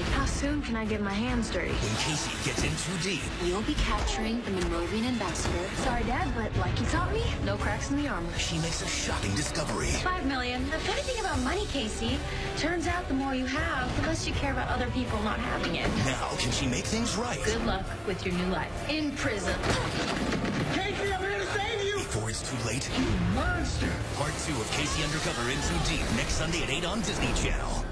How soon can I get my hands dirty? When K.C. gets in too deep, You'll be capturing the Monrovian ambassador. Sorry, Dad, but like you taught me, no cracks in the armor. she makes a shocking discovery. Five million. The funny thing about money, K.C., turns out the more you have, the less you care about other people not having it. Now, can she make things right? Good luck with your new life. In prison. K.C., I'm here to save you! Before it's too late, you Monster! part two of K.C. Undercover in Too Deep next Sunday at 8 on Disney Channel.